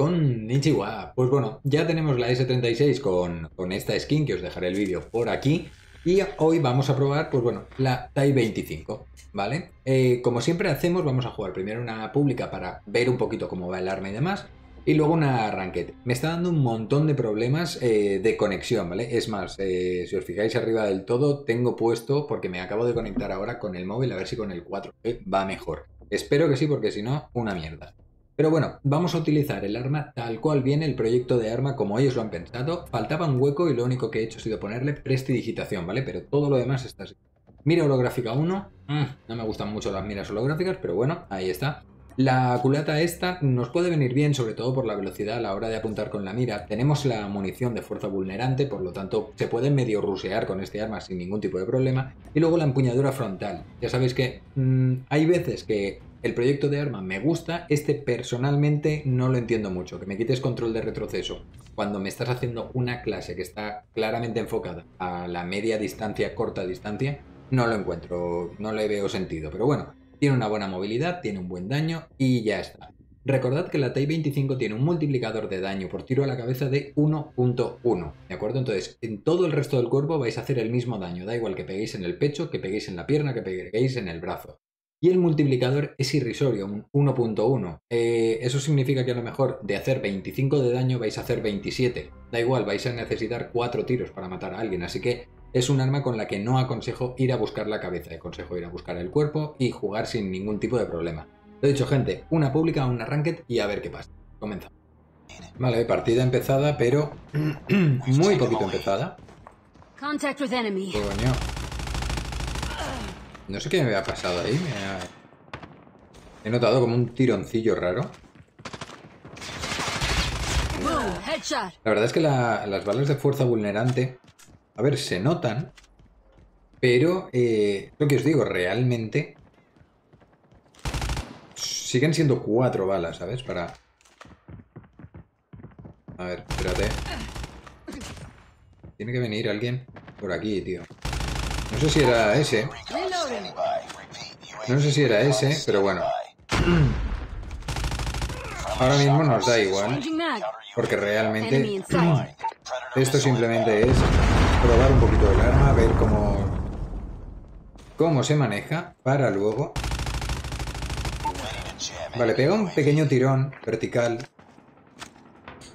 con Nichiwa. Pues bueno, ya tenemos la S36 con, con esta skin, que os dejaré el vídeo por aquí. Y hoy vamos a probar, pues bueno, la TAI 25, ¿vale? Eh, como siempre hacemos, vamos a jugar primero una pública para ver un poquito cómo va el arma y demás. Y luego una ranked. Me está dando un montón de problemas eh, de conexión, ¿vale? Es más, eh, si os fijáis arriba del todo, tengo puesto, porque me acabo de conectar ahora con el móvil, a ver si con el 4 va mejor. Espero que sí, porque si no, una mierda. Pero bueno, vamos a utilizar el arma tal cual viene el proyecto de arma como ellos lo han pensado. Faltaba un hueco y lo único que he hecho ha sido ponerle prestidigitación, ¿vale? Pero todo lo demás está así. Mira holográfica 1. Mm, no me gustan mucho las miras holográficas, pero bueno, ahí está. La culata esta nos puede venir bien, sobre todo por la velocidad a la hora de apuntar con la mira. Tenemos la munición de fuerza vulnerante, por lo tanto se puede medio rusear con este arma sin ningún tipo de problema. Y luego la empuñadura frontal. Ya sabéis que mm, hay veces que el proyecto de arma me gusta, este personalmente no lo entiendo mucho, que me quites control de retroceso cuando me estás haciendo una clase que está claramente enfocada a la media distancia, corta distancia, no lo encuentro, no le veo sentido, pero bueno, tiene una buena movilidad, tiene un buen daño y ya está. Recordad que la TAI 25 tiene un multiplicador de daño por tiro a la cabeza de 1.1, ¿de acuerdo? Entonces, en todo el resto del cuerpo vais a hacer el mismo daño, da igual que peguéis en el pecho, que peguéis en la pierna, que peguéis en el brazo. Y el multiplicador es irrisorio, un 1.1. Eh, eso significa que a lo mejor de hacer 25 de daño vais a hacer 27. Da igual, vais a necesitar 4 tiros para matar a alguien. Así que es un arma con la que no aconsejo ir a buscar la cabeza. Aconsejo ir a buscar el cuerpo y jugar sin ningún tipo de problema. Lo he dicho, gente, una pública, una ranked y a ver qué pasa. Comenzamos. Vale, partida empezada, pero muy poquito empezada. Contact with enemy. Coño. No sé qué me ha pasado ahí. Me ha... He notado como un tironcillo raro. La verdad es que la- las balas de fuerza vulnerante, a ver, se notan, pero eh, lo que os digo, realmente siguen siendo cuatro balas, ¿sabes? Para... A ver, espérate. Tiene que venir alguien por aquí, tío. No sé si era ese. No sé si era ese, pero bueno. Ahora mismo nos da igual, porque realmente esto simplemente es probar un poquito el arma, ver cómo, cómo se maneja, para luego... Vale, pega un pequeño tirón vertical.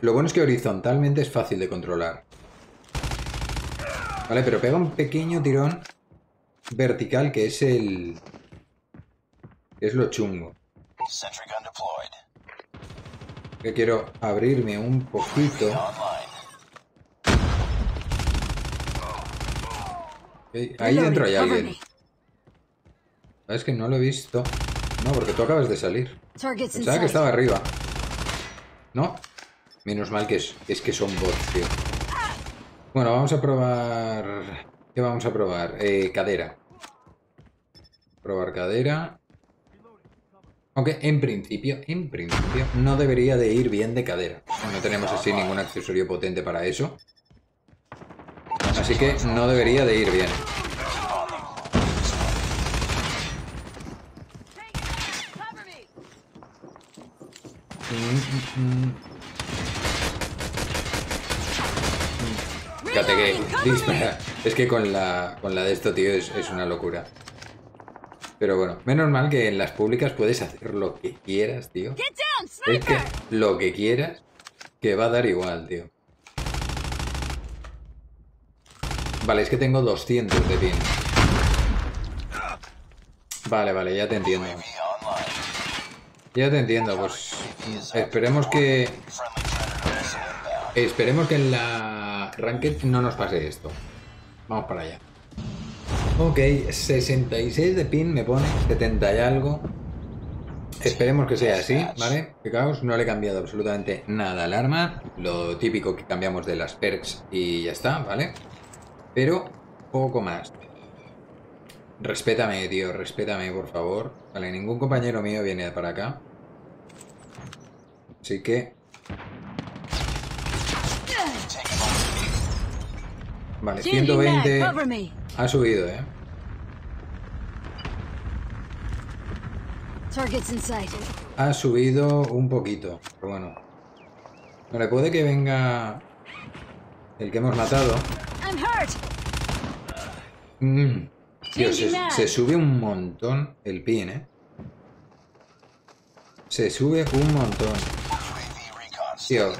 Lo bueno es que horizontalmente es fácil de controlar. Vale, pero pega un pequeño tirón vertical que es el... es lo chungo. Que quiero abrirme un poquito. Ahí dentro hay alguien. Es que no lo he visto. No, porque tú acabas de salir. Pensaba que estaba arriba. No. Menos mal que es, es que son bots, tío. Bueno, vamos a probar... ¿Qué vamos a probar? Eh, cadera. Probar cadera. Aunque en principio, en principio, no debería de ir bien de cadera. No tenemos así ningún accesorio potente para eso. Así que no debería de ir bien. Fíjate que dispara. Es que con la, con la de esto, tío, es, es una locura. Pero bueno, menos mal que en las públicas puedes hacer lo que quieras, tío. Es que lo que quieras, que va a dar igual, tío. Vale, es que tengo 200 de pin. Vale, vale, ya te entiendo. Ya te entiendo, pues esperemos que esperemos que en la ranked no nos pase esto. Vamos para allá. Ok, 66 de pin me pone, 70 y algo. Esperemos que sea así, ¿vale? Fijaos, no le he cambiado absolutamente nada al arma. Lo típico que cambiamos de las perks y ya está, ¿vale? Pero poco más. Respétame, tío, respétame, por favor. Vale, ningún compañero mío viene para acá. Así que... Vale, Changing mag. 120... Cover me. Ha subido, ¿eh? Ha subido un poquito. Pero bueno. Vale, puede que venga el que hemos matado. Mm. Tío, se, se sube un montón el pin, ¿eh? Se sube un montón. Tío,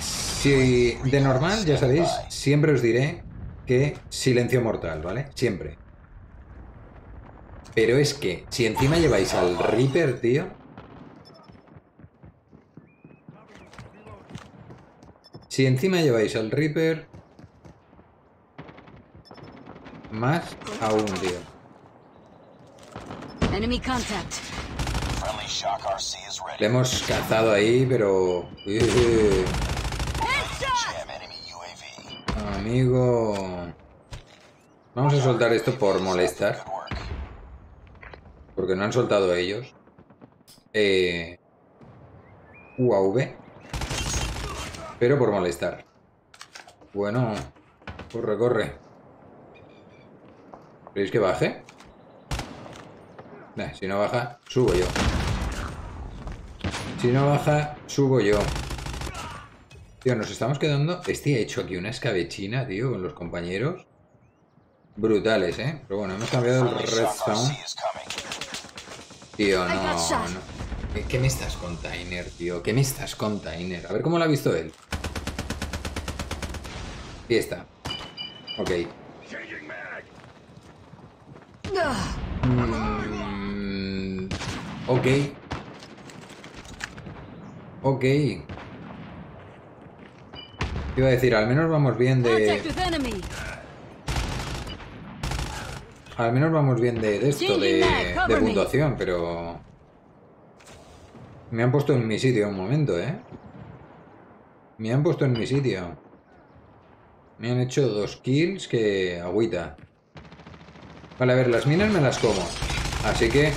si de normal, ya sabéis, siempre os diré que silencio mortal, ¿vale? Siempre. Pero es que, si encima lleváis al Reaper, tío... Si encima lleváis al Reaper... Más aún, tío. Enemy contact. Le hemos cazado ahí, pero... amigo... Vamos a soltar esto por molestar. Porque no han soltado ellos. Eh, UAV. Pero por molestar. Bueno. Corre, corre. ¿Queréis que baje? Nah, si no baja, subo yo. Si no baja, subo yo. Tío, nos estamos quedando... Este ha hecho aquí una escabechina, tío, con los compañeros. Brutales, ¿eh? Pero bueno, hemos cambiado el redstone. Tío, no, no. ¿Qué, me estás container, tío? ¿Qué me estás container? A ver cómo lo ha visto él. Y está. Ok. Mm, ok. Ok. Iba a decir, al menos vamos bien de... Al menos vamos bien de, de esto, de, de puntuación, pero... Me han puesto en mi sitio un momento, ¿eh? Me han puesto en mi sitio. Me han hecho dos kills que agüita. Vale, a ver, las minas me las como. Así que...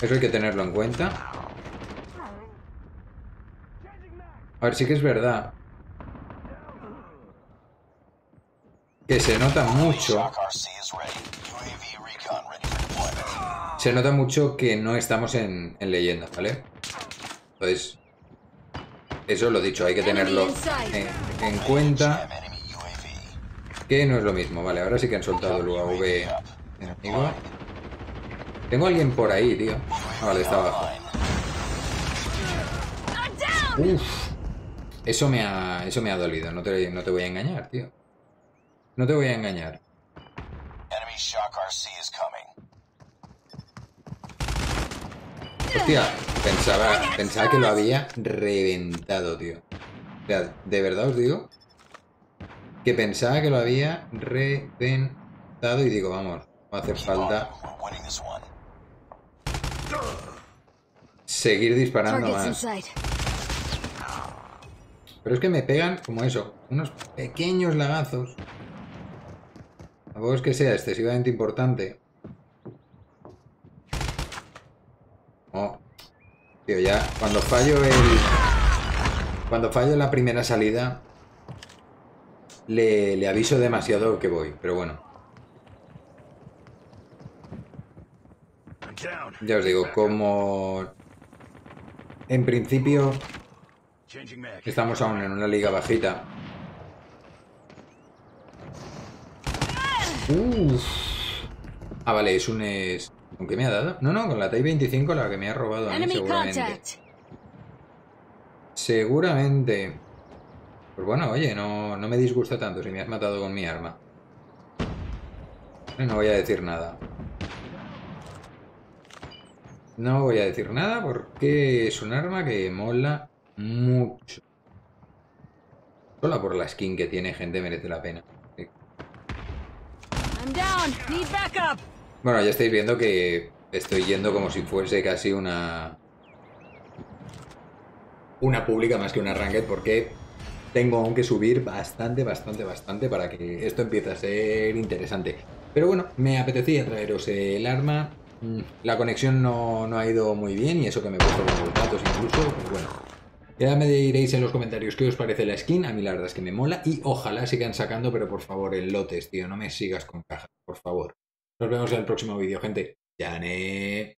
Eso hay que tenerlo en cuenta. A ver, sí que es verdad. Que se nota mucho. Se nota mucho que no estamos en, en leyenda, ¿vale? Entonces, eso lo dicho, hay que tenerlo en, en cuenta que no es lo mismo. Vale, ahora sí que han soltado el UAV enemigo. Tengo a alguien por ahí, tío. Ah, vale, está abajo. Uf, eso me ha, eso me ha dolido, no te, no te voy a engañar, tío. No te voy a engañar. Enemy shock RC is coming. Hostia, pensaba, pensaba que lo había reventado, tío. O sea, de verdad os digo que pensaba que lo había reventado y digo, vamos, va a hacer falta seguir disparando más. Pero es que me pegan como eso, unos pequeños lagazos. Tampoco es que sea excesivamente importante. Oh, tío, ya cuando fallo el... Cuando fallo la primera salida, le, le aviso demasiado que voy, pero bueno. Ya os digo, como en principio estamos aún en una liga bajita. Uf. Ah, vale, es un... Es... ¿Con qué me ha dado? No, no, con la TAI 25 la que me ha robado a mí seguramente. contact. Seguramente. Pues bueno, oye, no, no me disgusta tanto si me has matado con mi arma. No voy a decir nada. No voy a decir nada porque es un arma que mola mucho. Solo por la skin que tiene, gente, merece la pena. Bueno, ya estáis viendo que estoy yendo como si fuese casi una... Una pública más que una ranked porque tengo aún que subir bastante, bastante, bastante para que esto empiece a ser interesante. Pero bueno, me apetecía traeros el arma. Mm, La conexión no, no ha ido muy bien y eso que me he puesto los datos incluso, pues bueno. Ya me diréis en los comentarios qué os parece la skin. A mí la verdad es que me mola y ojalá sigan sacando, pero por favor, en lotes, tío. No me sigas con cajas, por favor. Nos vemos en el próximo vídeo, gente. ¡Yane!